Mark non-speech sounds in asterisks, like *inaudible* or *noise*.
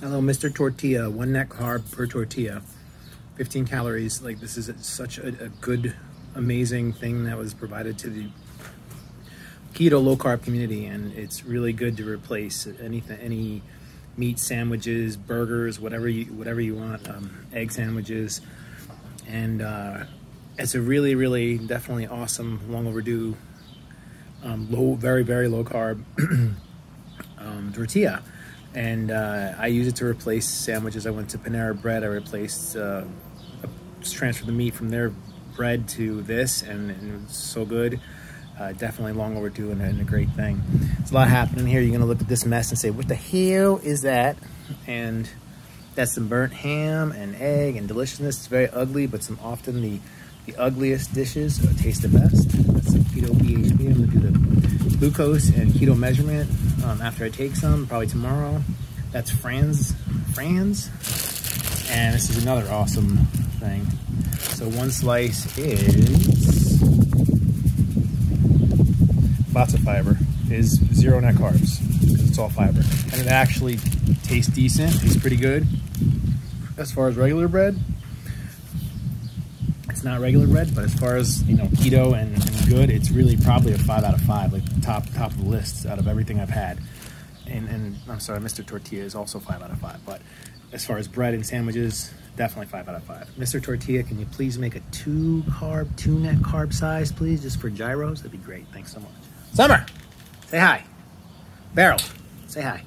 Hello, Mr. Tortilla. One net carb per tortilla, 15 calories. Like this is such a, a good, amazing thing that was provided to the keto low carb community, and it's really good to replace anything, any meat sandwiches, burgers, whatever you whatever you want, um, egg sandwiches, and uh, it's a really, really, definitely awesome, long overdue, um, low, very, very low carb *clears throat* um, tortilla and uh, I use it to replace sandwiches. I went to Panera Bread. I replaced, uh, transferred the meat from their bread to this, and, and it's so good. Uh, definitely long overdue and, and, a great thing. There's a lot happening here. You're gonna look at this mess and say, "What the hell is that?" And that's some burnt ham and egg and deliciousness. It's very ugly, but some often the the ugliest dishes taste the best. That's some keto BHB. I'm gonna do the glucose and keto measurement um, after I take some, probably tomorrow. That's Franz, Franz. And this is another awesome thing. So one slice is lots of fiber, is zero net carbs because it's all fiber. And it actually tastes decent, tastes pretty good. As far as regular bread, it's not regular bread, but as far as you know, keto and, and, good, it's really probably a five out of five, like top top of the list out of everything I've had. And, and I'm sorry, Mr. Tortilla is also five out of five, but as far as bread and sandwiches, definitely five out of five. Mr. Tortilla, can you please make a two carb, two net carb size, please, just for gyros? That'd be great. Thanks so much. Summer, say hi. Beryl, say hi.